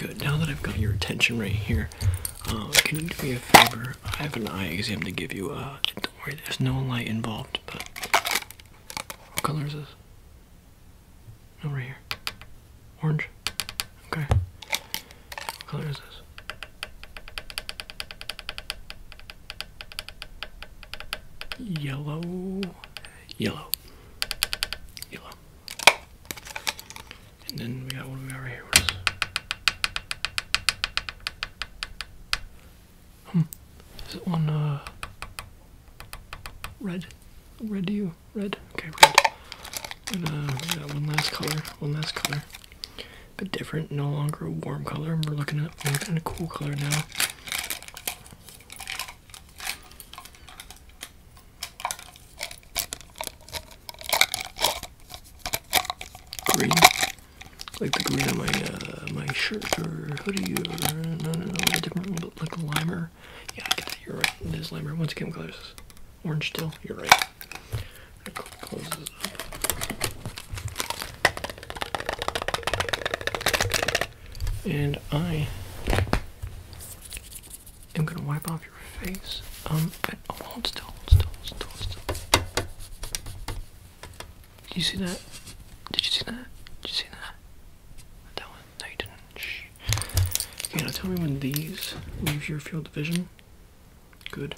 Good. Now that I've got your attention right here, uh, can you do me a favor? I have an eye exam to give you. Uh, don't worry, there's no light involved, but what color is this? Over here. Orange. Okay. What color is this? Yellow. Yellow. Yellow. And then we got what do we got right here? What is this? Hmm. Is one uh red? Red to you? Red? Okay, red. And uh we got one last color. One last color. Bit different, no longer a warm color. We're looking at we're looking at a cool color now. Green. Like the green on my uh, my shirt or hoodie or no no no a different like a limer. Yeah. You're right. It is Lambert. Once again, this? Orange still. You're right. Cl- closes up. And I am gonna wipe off your face. Um, oh, hold still, hold still, hold still, hold still. Did you see that? Did you see that? Did you see that? That one? No, you didn't. Shh. Okay, now tell me when these leave your field of vision. Good.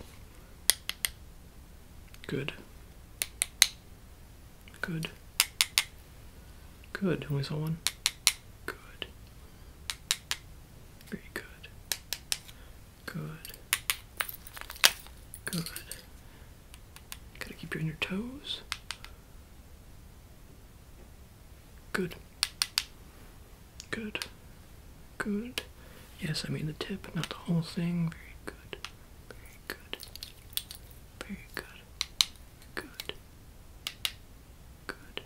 Good. Good. Good. Only saw one. Good. Very good. Good. Good. Gotta keep you on your toes. Good. Good. Good. Yes, I mean the tip, not the whole thing. Very good. Very good. Good. Good.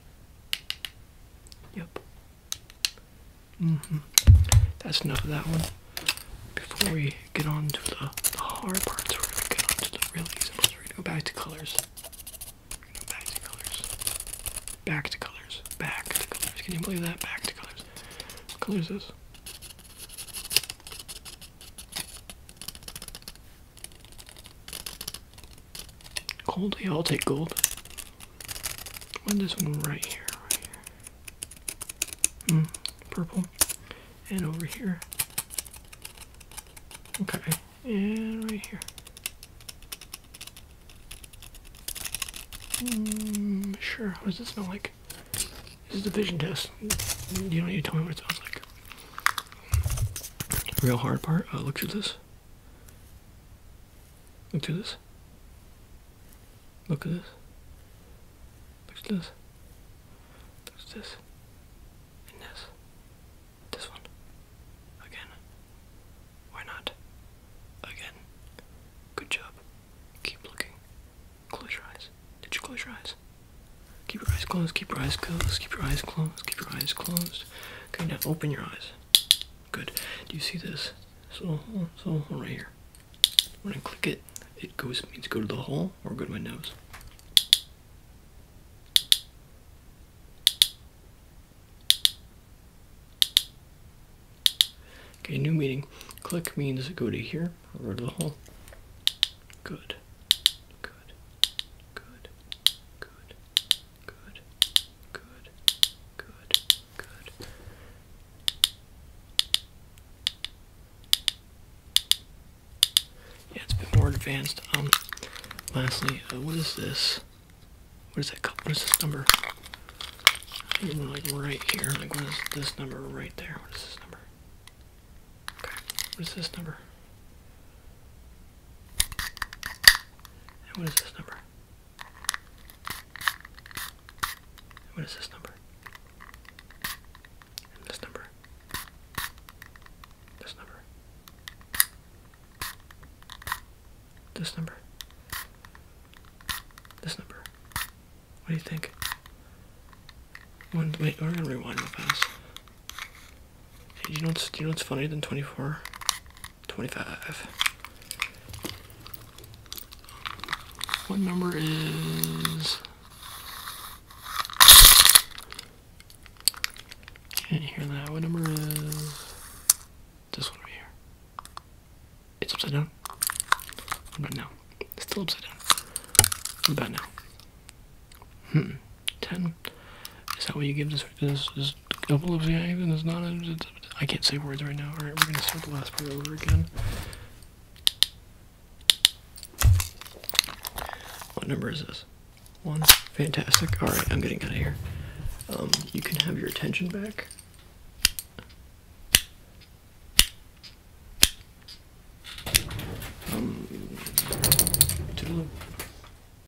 Yep. Mm-hmm. That's enough of that one. Before we get on to the, the hard parts, we're gonna get on to the really easy parts. We're gonna go back to colors. Go back to colors. Back to colors. Back to colors. Can you believe that? Back to colors. What color is this? Gold? Yeah, I'll take gold. Is this one right here? Right here. Hmm, purple. And over here. Okay, and right here. Mm, sure. What does it smell like? This is a vision test. You don't need to tell me what it smells like. Real hard part. Uh, look through this. Look through this. Look at this. Look at this. Look at this. And this. This one. Again. Why not? Again. Good job. Keep looking. Close your eyes. Did you close your eyes? Keep your eyes closed. Keep your eyes closed. Keep your eyes closed. Keep your eyes closed. Okay, now open your eyes. Good. Do you see this? So, so right here. I'm gonna click it, it goes means go to the hole or go to my nose. Okay, new meaning. Click means go to here or go to the hole. Good. Good. Good. Good. Good. Good. Good. Yeah, it's a bit more advanced. Um, lastly, uh, what is this? What is that? co- What is this number? Even like right here. Like, what is this number right there? What is this number? Okay, what is this number? And what is this number? What is this number? And this number? This number? This number? This number? What do you think? One, wait, we're gonna rewind real fast. Hey, you know what's, you know what's funnier than 24? 25. What number is... Can't hear that. What number Not now. Still upside down. What about now? Hmm. Ten. Is that what you give this? This is double of the even. it's not. It's, I can't say words right now. All right, we're gonna start the last part over again. What number is this? One. Fantastic. All right, I'm getting out of here. Um, you can have your attention back.